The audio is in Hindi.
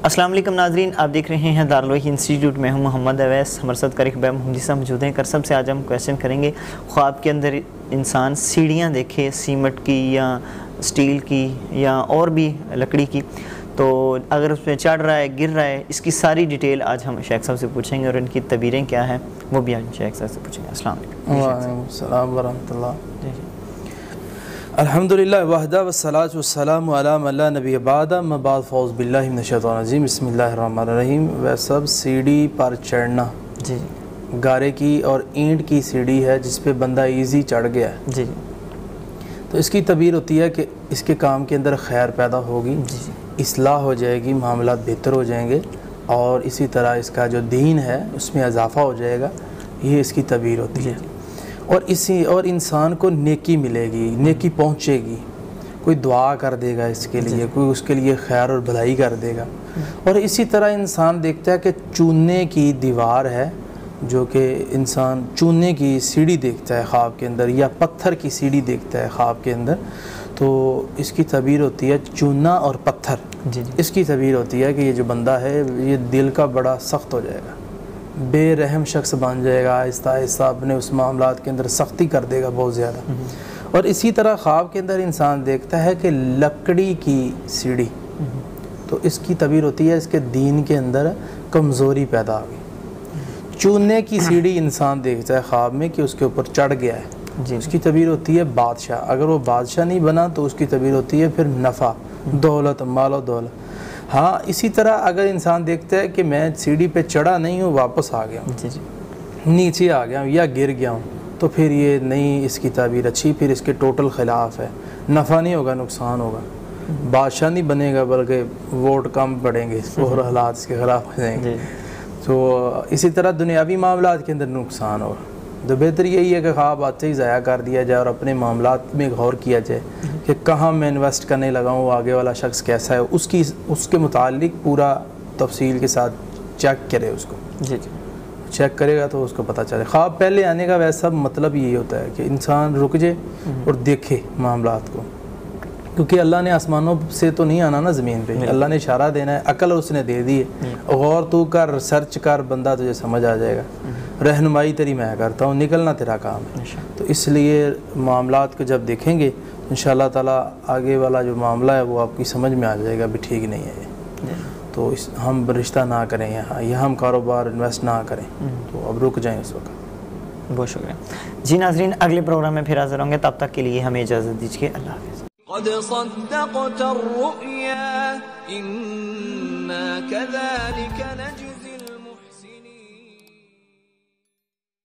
अस्सलाम वालेकुम नाजरीन आप देख रहे हैं दारलोही इंस्टीट्यूट। में हूँ मोहम्मद अवैस हमारे साथ करिक बैम हमदिसा मौजूद हैं। कर सबसे आज हम क्वेश्चन करेंगे ख्वाब के अंदर इंसान सीढ़ियाँ देखे सीमट की या स्टील की या और भी लकड़ी की। तो अगर उसमें चढ़ रहा है गिर रहा है इसकी सारी डिटेल आज हम शेख साहब से पूछेंगे और इनकी तबीरें क्या हैं वो भी आज शेख साहब से पूछेंगे। अस्सलाम वालेकुम। अल्हम्दुलिल्लाह वहदा वसलात वसलाम अला नबी बादा मबाद फ़ौज़ बिल्लाजीम बसमीम वह सब सीढ़ी पर चढ़ना जी गारे की और ईंट की सीढ़ी है जिस पे बंदा इजी चढ़ गया है जी तो इसकी तबीर होती है कि इसके काम के अंदर खैर पैदा होगी जी इसलाह हो जाएगी मामला बेहतर हो जाएँगे और इसी तरह इसका जो दीन है उसमें इजाफ़ा हो जाएगा ये इसकी तबीर होती है और इसी और इंसान को नेकी मिलेगी नेकी पहुँचेगी। कोई दुआ कर देगा इसके लिए कोई उसके लिए खैर और भलाई कर देगा। और इसी तरह इंसान देखता है कि चूने की दीवार है जो कि इंसान चूने की सीढ़ी देखता है ख्वाब के अंदर या पत्थर की सीढ़ी देखता है ख्वाब के अंदर। तो इसकी तबीर होती है चूना और पत्थर। जी जी। इसकी तबीर होती है कि ये जो बंदा है ये दिल का बड़ा सख्त हो जाएगा। बेरहम शख्स बन जाएगा आहिस्ता आहिस्ता अपने उस मामला के अंदर सख्ती कर देगा बहुत ज़्यादा। और इसी तरह ख्वाब के अंदर इंसान देखता है कि लकड़ी की सीढ़ी तो इसकी तबीर होती है इसके दीन के अंदर कमज़ोरी पैदा आ गई। चूने की सीढ़ी इंसान देखता है ख्वाब में कि उसके ऊपर चढ़ गया है। जी। उसकी तबीर होती है बादशाह अगर वो बादशाह नहीं बना तो उसकी तबीर होती है फिर नफ़ा दौलत मालो दौलत। हाँ इसी तरह अगर इंसान देखता है कि मैं सीढ़ी पे चढ़ा नहीं हूँ वापस आ गया हूँ। जी जी। नीचे आ गया हूँ या गिर गया हूँ तो फिर ये नहीं इसकी ताबीर अच्छी फिर इसके टोटल ख़िलाफ़ है। नफ़ा नहीं होगा नुकसान होगा। बादशाह नहीं बनेगा बल्कि वोट कम पड़ेंगे और हालात इसके ख़िलाफ़ हो जाएँगे। तो इसी तरह दुनियावी मामला के अंदर नुकसान होगा तो बेहतर यही है कि ख्वाब आते ही ज़ाया कर दिया जाए और अपने मामला में गौर किया जाए कि कहाँ मैं इन्वेस्ट करने लगा हूँ आगे वाला शख्स कैसा है उसकी उसके मुतालिक पूरा तफसील के साथ चेक करे उसको। जी जी। चेक करेगा तो उसको पता चले। ख्वाब पहले आने का वैसा मतलब यही होता है कि इंसान रुक जाए और देखे मामला को। क्योंकि अल्लाह ने आसमानों से तो नहीं आना ना ज़मीन पे। अल्लाह ने इशारा देना है अकल उसने दे दी है। गौर तू कर रिसर्च कर बंदा तुझे समझ आ जाएगा। रहनुमाई तेरी मैं करता हूँ निकलना तेरा काम है। तो इसलिए मामला को जब देखेंगे इन ताला आगे वाला जो मामला है वो आपकी समझ में आ जाएगा भी ठीक नहीं है ये। तो इस हम रिश्ता ना करें यहाँ यहाँ हम कारोबार इन्वेस्ट ना करें। तो अब रुक जाएँ उस वक्त। बहुत शुक्रिया। जी नाजरीन अगले प्रोग्राम में फिर हाजिर होंगे तब तक के लिए हमें इजाज़त दीजिए अल्लाह हाफिज़।